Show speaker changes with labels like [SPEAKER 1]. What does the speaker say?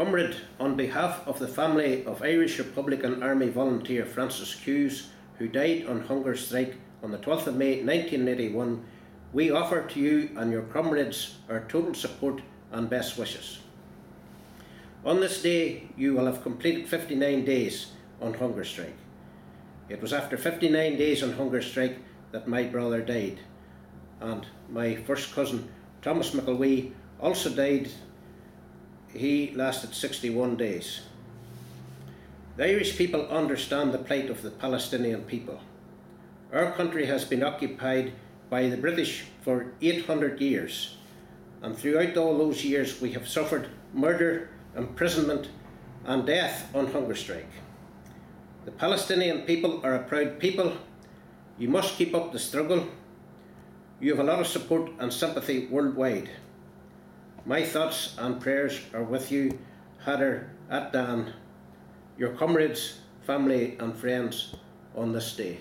[SPEAKER 1] Comrade, on behalf of the family of Irish Republican Army volunteer Francis Hughes, who died on hunger strike on the 12th of May 1981, we offer to you and your comrades our total support and best wishes. On this day, you will have completed 59 days on hunger strike. It was after 59 days on hunger strike that my brother died, and my first cousin, Thomas McElwee, also died. He lasted 61 days. The Irish people understand the plight of the Palestinian people. Our country has been occupied by the British for 800 years, and throughout all those years we have suffered murder, imprisonment, and death on hunger strike. The Palestinian people are a proud people. You must keep up the struggle. You have a lot of support and sympathy worldwide. My thoughts and prayers are with you, Khader Adnan, your comrades, family, and friends on this day.